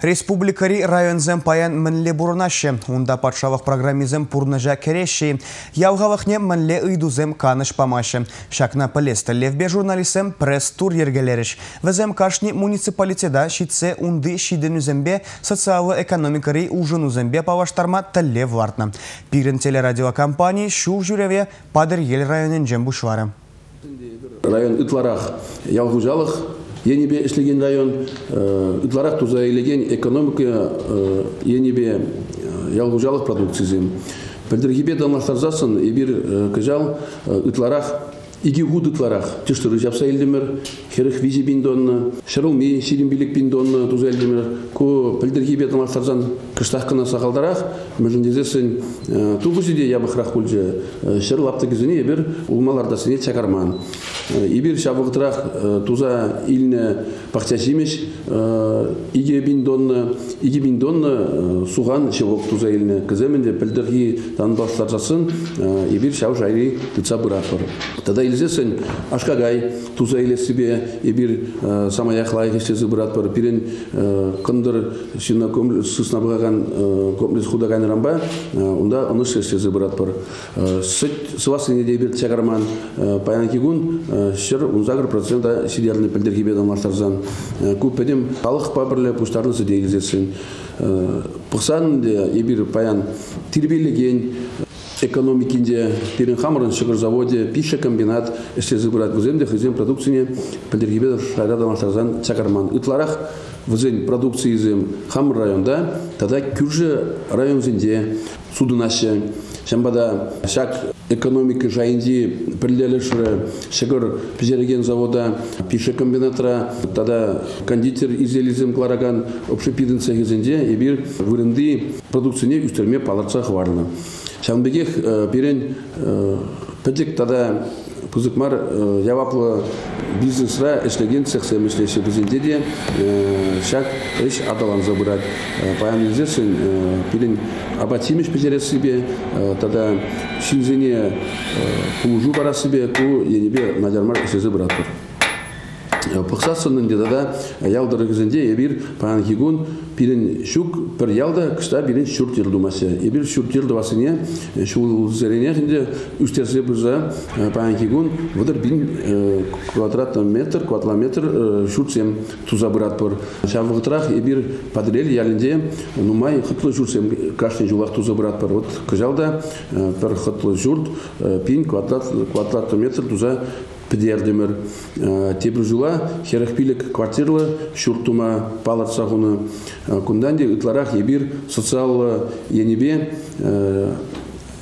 Республикари районзем паян мінле бұрынашы. Унда патшалық программизм пұрныжа кереші. Яуғавақне мінле ұйдузем каныш памашы. Шакна пілесті левбе журналистем пресс-тур ергелеріш. Візем кашни муниципалитеда шитсе унды шиден үзембе социалы экономикари ужын үзембе паваштарма вартна. Пирін телерадиокомпания шу жүреве падыр ел районен район ытларах ялгужалых енебе ишлеген район ытларах туза илеген экономика енебе ялгужалых продукцизм пілдіргебе дамастарзасын ебір кыжал ытларах Иги гудытларах тиштыры жапса елдемір, херіх визи биндонны, шырылми сирин билік биндонны туза елдемір, ко пілдіргі бетін астарзан кыштақ қына сақалдарақ, мүжіндезесін туғызиде ябықрақ күлже, шырыл апты кізіне ебір улмаларда сіне чакарман. Ибир шабығытырақ туза иліне пақчасимеш, иге биндонны, иге биндонны суған шевок туза иліне кіземінде пілдіргі танбастар жасын, ибир шау жайри бұрат бар. Тада илзесен ашкагай туза иле себе ибир самаяхлай кештесі бұрат бар. Пирен кындыр сина сысна бұғаған комплекс худаган рамба, онда оны кештесі бұрат бар. Сывасын еде ибир чагарман паян кигун, шыр унзагыр процента сидерны пілдерге бедан лаштарзан. Күппедем халық пабірлі пұштарын сыде илзесен. Пықсан ибир паян тирбелеген экономикинде пирин хамырын шығыр заводе пища комбинат эштези брат вуземде хызем продукцияне пілдергебе шайрадан аштарзан чакарман. Ытларах вузен продукции изем районда тада күржі районзенде судынашы шамбада шак экономика жайынди пірлелішірі шығыр пижереген завода пища комбинатра тада кондитер изелизем клараган общепидын цехизенде ебір вырынды продукцияне үстерме паларца хварны Шамбегех берен пәдік тада пызыкмар яваплы бизнесра эшлеген цехсе мышлеше бізінде де шак эш адалан. Паян изесен пирен абатимеш пезерес себе, тада шинзене пулужу бара себе, ку енебе надярмар эше забырать пықсасының дедада ялдыры кезінде ебір паған кигун пирин шук бір ялда кышта бирин шурт жылдумасы ебір шурт жылдыбасыне шул зерене хинде үстерсе буза паған кигун выдыр бин квадрат метр квадратметр шуртсем туза бырат пыр. Шавыгытрах ебір падрель ялінде нумай хытлы шуртсем кашни жулах туза бырат пыр. Вот кыжалда бір хытлы журт пин квадрат метр туза пидердемір тебір жула херахпилік квартирлы шуртума палат сағуны күндан де ытларах ебір социал енебе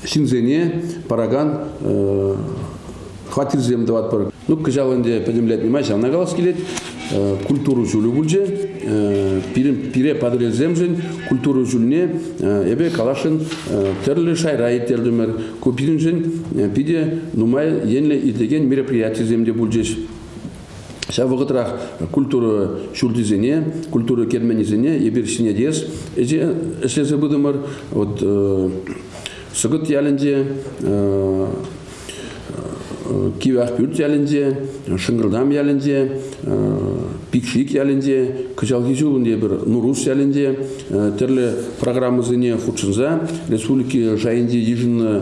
шинзене параган хватир земдават пар ну кыжалынде педемлет мимай жамна галас келет культуру жулю бульже пире пире падре земжен культуру жулне эбе калашын терле шайрай тердемер купиринжен пиде нумай енле идеген мероприятие земде бульжеш Шавығытрах культура шулдизене, культура керменизене, ебір шине дес. Эже эшезе будымыр, вот сығыт ялінде, кивах пюрт ялінде, шыңғылдам ялінде, пикшик ялінде, кыжалги жулынде бір нурус ялінде, тірлі программызыне худшынза, республики жайынде ежіні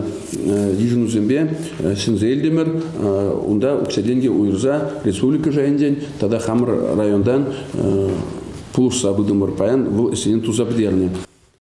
ежіну зембе, сінзе елдемір, онда укседенге уйырза республика жайынден, тада хамыр райондан пулуш сабыдымыр паян, бұл есенен туза бідеріне.